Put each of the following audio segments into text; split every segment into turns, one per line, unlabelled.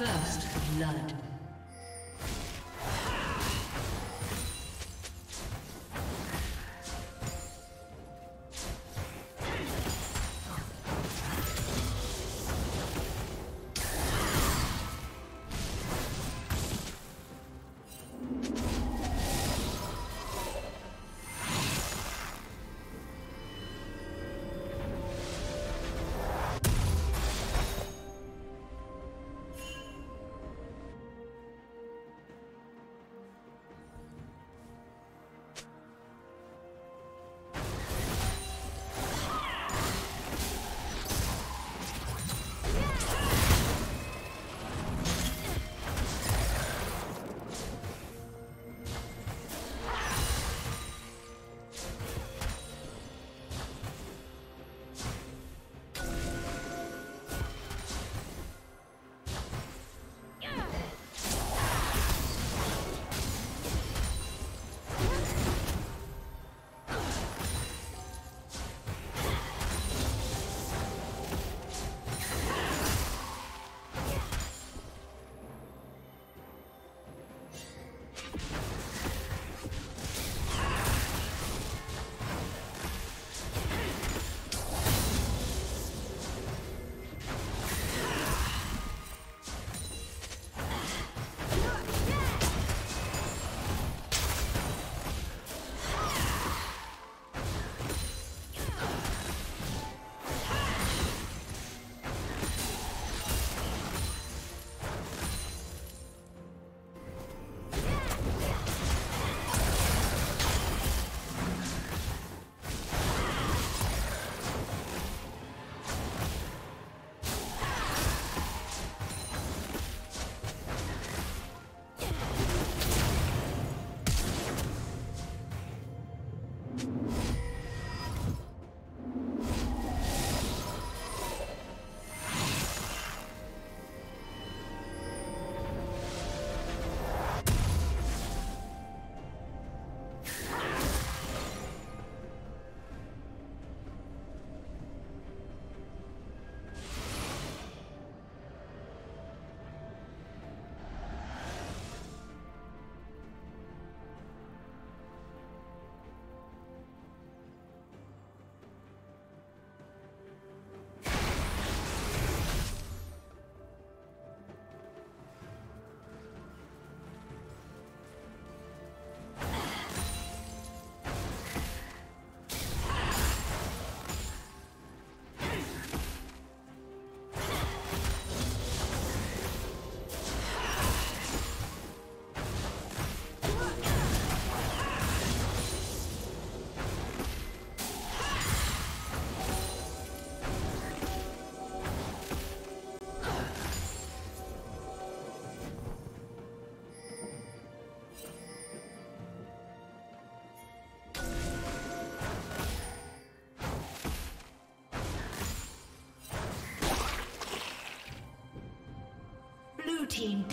First blood.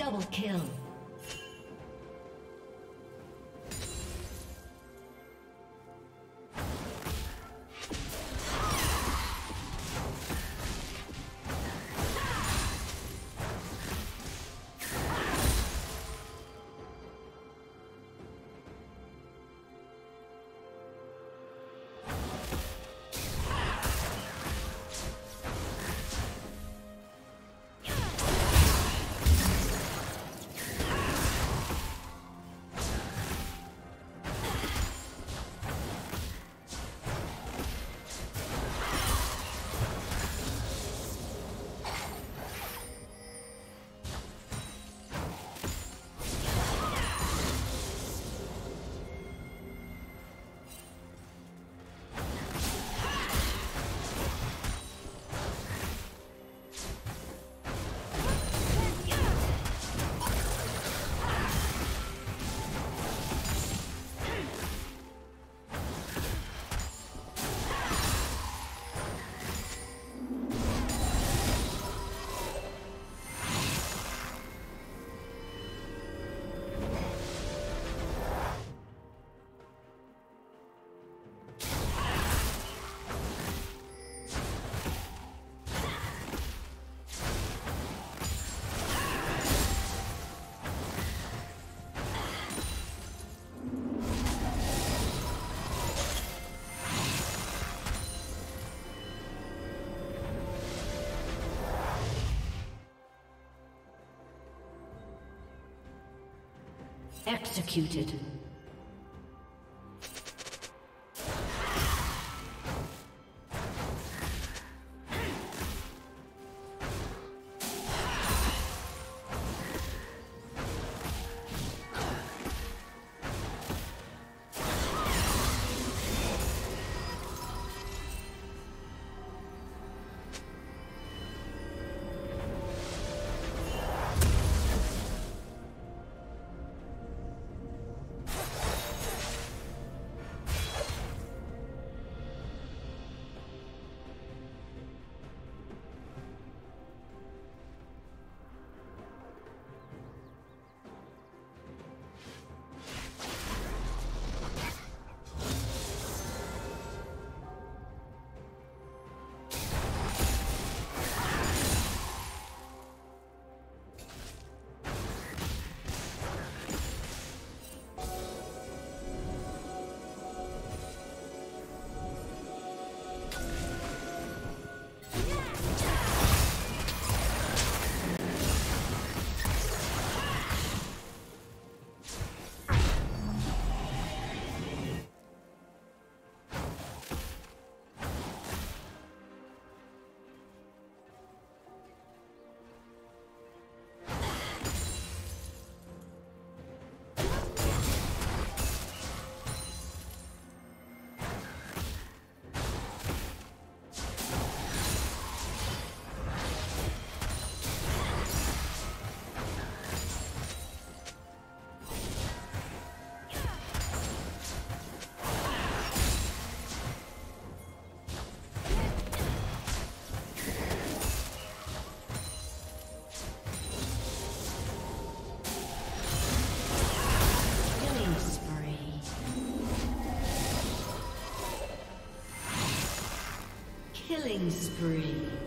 Double kill. Executed. Killing spree.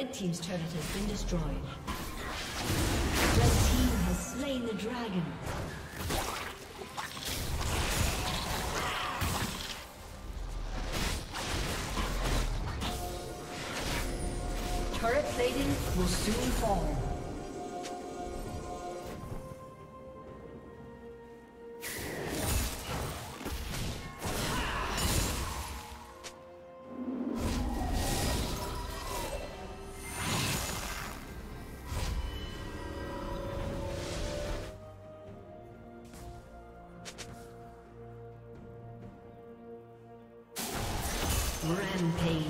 Red Team's turret has been destroyed. Red Team has slain the dragon. Turret plating will soon fall. Rampage.